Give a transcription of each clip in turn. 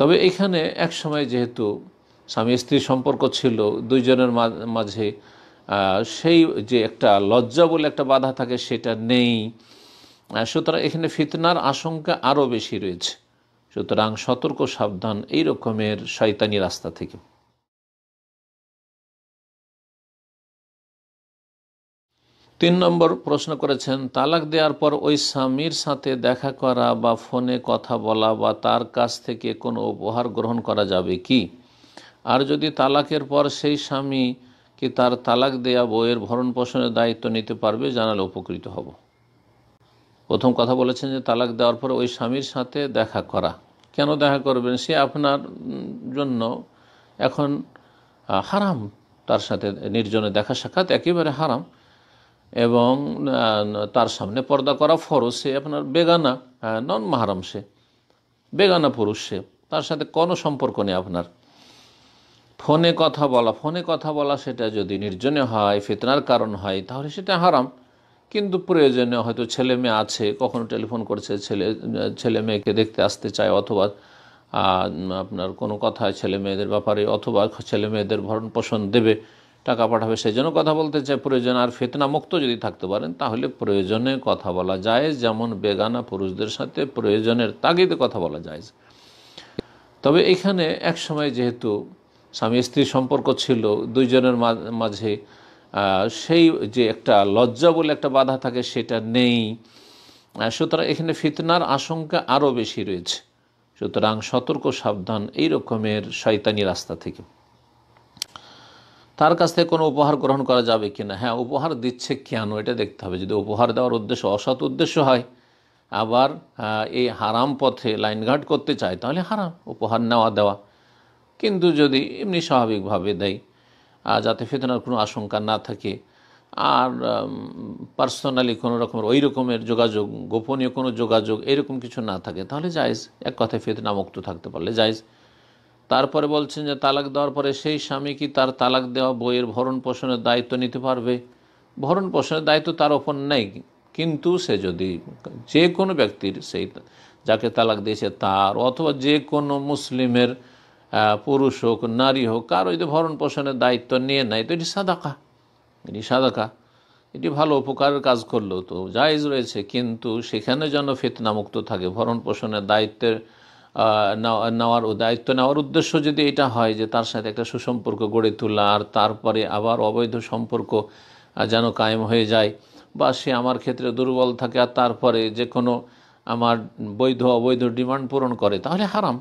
তবে এখানে এক সময় যেহেতু স্বামী স্ত্রী সম্পর্ক ছিল, দুইজনের মাঝে সেই যে একটা লজ্জা বলে একটা বাধা থাকে সেটা নেই। সুতরাং এখানে ফিতনার আশঙ্কা আরও বেশি রয়েছে। সুতরাং সতর্ক, সাবধান, এই রকমের শয়তানি রাস্তা থেকে। তিন নম্বর প্রশ্ন করেছেন, তালাক দেওয়ার পর ওই স্বামীর সাথে দেখা করা বা ফোনে কথা বলা বা তার কাছ থেকে কোনো উপহার গ্রহণ করা যাবে কি? আর যদি তালাকের পর সেই স্বামী কি তার তালাক দেয়া বইয়ের ভরণ পোষণের দায়িত্ব নিতে পারবে? জানালে উপকৃত হব। প্রথম কথা বলেছেন যে তালাক দেওয়ার পর ওই স্বামীর সাথে দেখা করা। কেন দেখা করবেন? সে আপনার জন্য এখন হারাম। তার সাথে নির্জনে দেখা সাক্ষাৎ একেবারে হারাম। এবং তার সামনে পর্দা করা ফরজ সে আপনার বেগানা নন মাহারাম সে, বেগানা পুরুষ সে, তার সাথে কোনো সম্পর্ক নেই আপনার। ফোনে কথা বলা, ফোনে কথা বলা সেটা যদি নির্জনে হয়, ফিতনার কারণ হয়, তাহলে সেটা হারাম। কিন্তু প্রয়োজনে হয়তো ছেলে মেয়ে আছে, কখনো টেলিফোন করছে, ছেলে ছেলে মেয়েকে দেখতে আসতে চায়, অথবা আপনার কোনো কথা ছেলে মেয়েদের ব্যাপারে, অথবা ছেলে মেয়েদের ভরণ পোষণ দেবে টাকা পাঠাবে সেই জন্য কথা বলতে চায়, প্রয়োজন আর ফেতনা মুক্ত যদি থাকতে পারেন, তাহলে প্রয়োজনে কথা বলা যায় যেমন বেগানা পুরুষদের সাথে প্রয়োজনের তাগিদে কথা বলা যায় তবে এখানে এক সময় যেহেতু স্বামী স্ত্রী সম্পর্ক ছিল, দুইজনের মাঝে সেই যে একটা লজ্জা বলে একটা বাধা থাকে, সেটা নেই। সুতরাং এখানে ফিতনার আশঙ্কা আরও বেশি রয়েছে। সুতরাং সতর্ক, সাবধান, এই রকমের শয়তানি রাস্তা থেকে। তার কাছ থেকে কোনো উপহার গ্রহণ করা যাবে কি না? হ্যাঁ উপহার দিচ্ছে কেন? এটা দেখতে হবে। যদি উপহার দেওয়ার উদ্দেশ্য অসৎ উদ্দেশ্য হয়, আবার এই হারাম পথে লাইনঘাট করতে চায়, তাহলে হারাম, উপহার নেওয়া দেওয়া। কিন্তু যদি এমনি স্বাভাবিকভাবে দেয় যাতে ফেতনার কোনো আশঙ্কা না থাকে, আর পার্সোনালি কোনো রকমের, ওই রকমের যোগাযোগ, গোপনীয় কোনো যোগাযোগ এরকম কিছু না থাকে, তাহলে যাইজ এক কথায় ফেতনা মুক্ত থাকতে পারলে যাইজ তারপরে বলছেন যে তালাক দেওয়ার পরে সেই স্বামী কি তার তালাক দেওয়া বইয়ের ভরণ পোষণের দায়িত্ব নিতে পারবে? ভরণ পোষণের দায়িত্ব তার ওপর নেই। কিন্তু সে যদি যে কোনো ব্যক্তির সেই যাকে তালাক দিয়েছে তার, অথবা যে কোনো মুসলিমের পুরুষ হোক, নারী হোক কারও যদি ভরণ পোষণের দায়িত্ব নিয়ে নেয়, তো এটি সাদাকা। এটি সাদাকা। এটি ভালো উপকারের কাজ করল। তো জায়জ রয়েছে, কিন্তু সেখানে যেন ফেতনামুক্ত থাকে। ভরণ পোষণের দায়িত্বের নেওয়ার দায়িত্ব নেওয়ার উদ্দেশ্য যদি এটা হয় যে তার সাথে একটা সুসম্পর্ক গড়ে তোলা আর তারপরে আবার অবৈধ সম্পর্ক যেন কায়েম হয়ে যায় বা সে আমার ক্ষেত্রে দুর্বল থাকে আর তারপরে যে কোনো আমার বৈধ অবৈধ ডিমান্ড পূরণ করে, তাহলে হারাম।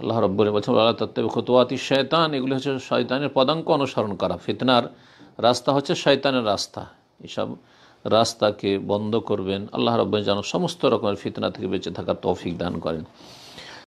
আল্লাহ রব্বরে বলছেন আল্লাহ তত্ত্বে খতুয়াতি শয়তান এগুলি হচ্ছে শয়তানের পদাঙ্ক অনুসরণ করা। ফিতনার রাস্তা হচ্ছে শয়তানের রাস্তা। এসব রাস্তাকে বন্ধ করবেন। আল্লাহ রব্বর যেন সমস্ত রকমের ফিতনা থেকে বেঁচে থাকার তৌফিক দান করেন।